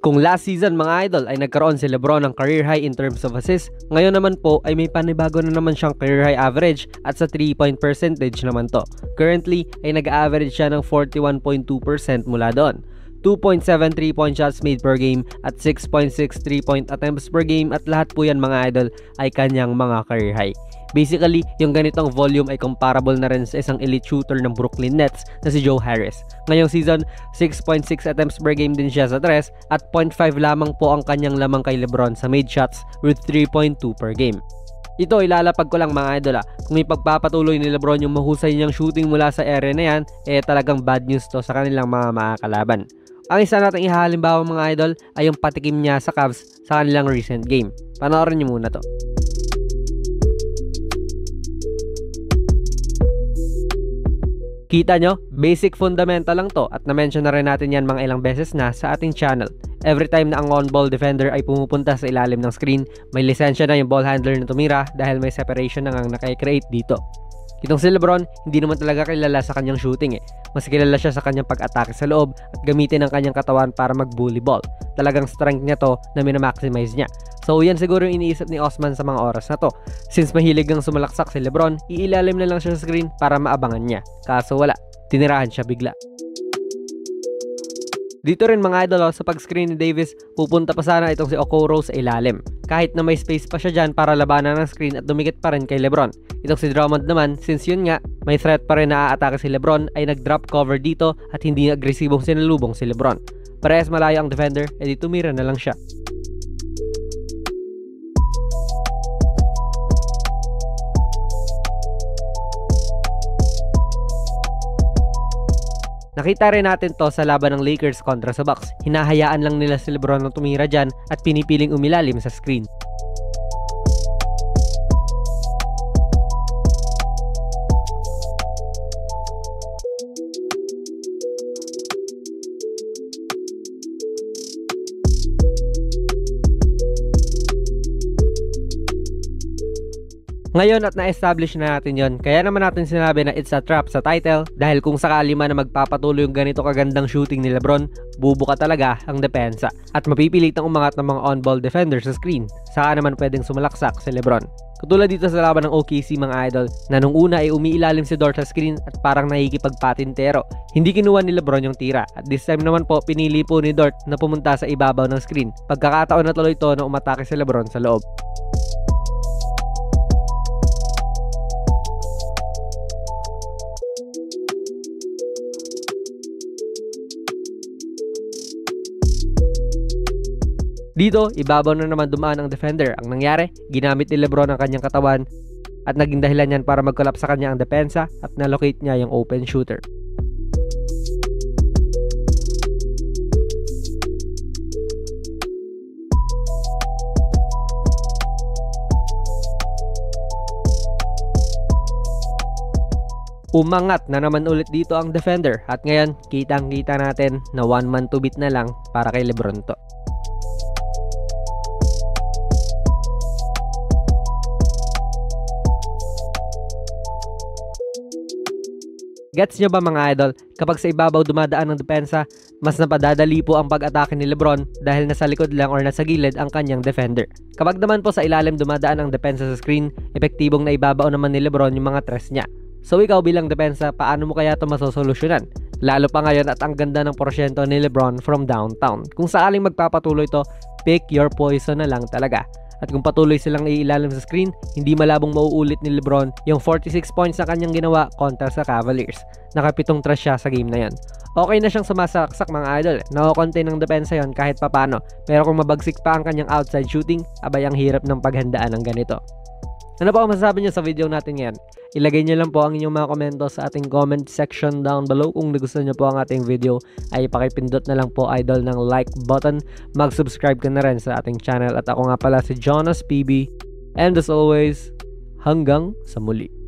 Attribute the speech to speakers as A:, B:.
A: Kung last season mga idol ay nagkaroon si Lebron ng career high in terms of assists, ngayon naman po ay may panibago na naman siyang career high average at sa 3 point percentage naman to. Currently ay nag-average siya ng 41.2% mula doon. 2.73 point shots made per game at 6.63 point attempts per game at lahat po yan mga idol ay kanyang mga career high. Basically, yung ganitong volume ay comparable na rin sa isang elite shooter ng Brooklyn Nets na si Joe Harris. Ngayong season, 6.6 attempts per game din siya sa tres at 0.5 lamang po ang kanyang lamang kay Lebron sa made shots with 3.2 per game. Ito ilalapag ko lang mga idol ah. Kung may pagpapatuloy ni Lebron yung mahusay niyang shooting mula sa area na yan, eh talagang bad news to sa kanilang mga makakalaban. Ang isa nating ihalimbawa mga idol ay yung patikim niya sa Cavs sa kanilang recent game. Panoorin niyo muna to. Kita nyo, basic fundamental lang to at na-mention na rin natin yan mga ilang beses na sa ating channel. Every time na ang on-ball defender ay pumupunta sa ilalim ng screen, may lisensya na yung ball handler na tumira dahil may separation na ang nakikreate dito. Itong si Lebron, hindi naman talaga kilala sa kanyang shooting eh. Mas kilala siya sa kanyang pag-atake sa loob at gamitin ang kanyang katawan para mag-bully ball. Talagang strength niya to na minamaximize niya. So yan siguro yung iniisip ni Osman sa mga oras na to. Since mahilig ang sumalaksak si Lebron, iilalim na lang siya sa screen para maabangan niya. Kaso wala, tinirahan siya bigla. Dito rin mga idol oh, sa pag-screen ni Davis, pupunta pa sana itong si Okoro sa ilalim. Kahit na may space pa siya dyan para labanan ng screen at dumikit pa rin kay Lebron. Itong si Drummond naman, since yun nga, may threat pa rin na aatake si Lebron ay nag-drop cover dito at hindi agresibong sinalubong si Lebron. Parehas malayo ang defender, edi tumira na lang siya. Nakita rin natin to sa laban ng Lakers kontra sa Bucks. Hinahayaan lang nila si Lebron na tumira dyan at pinipiling umilalim sa screen. Ngayon at na-establish na natin yon, kaya naman natin sinabi na it's a trap sa title dahil kung sakali man na magpapatuloy yung ganito kagandang shooting ni Lebron, bubuka talaga ang depensa at mapipilitang umangat ng mga on-ball defenders sa screen. Saka naman pwedeng sumalaksak si Lebron. Katulad dito sa laban ng OKC mga idol na nung una ay umiilalim si Dort sa screen at parang nakikipagpatintero. Hindi kinuha ni Lebron yung tira at this time naman po pinili po ni Dort na pumunta sa ibabaw ng screen. Pagkakataon na tuloy ito na umatake si Lebron sa loob. Dito, ibabaw na naman dumaan ang defender. Ang nangyari, ginamit ni Lebron ang kanyang katawan at naging dahilan yan para mag-collapse sa kanya ang depensa at nalocate niya yung open shooter. Umangat na naman ulit dito ang defender at ngayon kitang kita natin na one man to beat na lang para kay Lebron to. Gets nyo ba mga idol, kapag sa ibabaw dumadaan ng depensa, mas napadadali po ang pag-atake ni Lebron dahil nasa likod lang or nasa gilid ang kanyang defender. Kapag naman po sa ilalim dumadaan ang depensa sa screen, epektibong na ibabaw naman ni Lebron yung mga tres niya. So ikaw bilang depensa, paano mo kaya ito masosolusyonan? Lalo pa ngayon at ang ganda ng porsyento ni Lebron from downtown. Kung saaling magpapatuloy to, pick your poison na lang talaga. At kung patuloy silang iilalim sa screen, hindi malabong mauulit ni Lebron yung 46 points na kanyang ginawa kontra sa Cavaliers. Nakapitong trash siya sa game na yan. Okay na siyang sumasaksak mga idol. Nako-contain ng depensa yon kahit papano. Pero kung mabagsik pa ang kanyang outside shooting, abay ang hirap ng paghandaan ng ganito. Ano pa ang masasabi niyo sa video natin ngayon? Ilagay niyo lang po ang inyong mga komento sa ating comment section down below. Kung nagustuhan niyo po ang ating video, ay pakipindot na lang po idol ng like button. Mag-subscribe ka na rin sa ating channel. At ako nga pala si Jonas PB. And as always, hanggang sa muli.